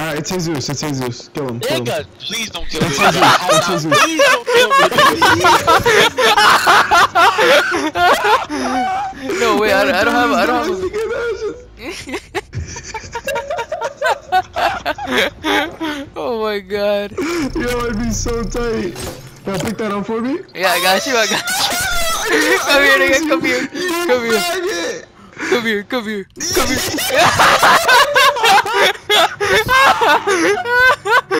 Alright, it's Jesus. It's Jesus. Kill him. Kill him. Please don't kill me. It's Jesus. It's Jesus. Please don't kill me. No wait, I, don't- I don't have, I don't have. oh my god. Yo, it'd be so tight. Can I pick that up for me? Yeah, I got you, I got you. come here, nigga, come here. Come here. Come here, come here, come here.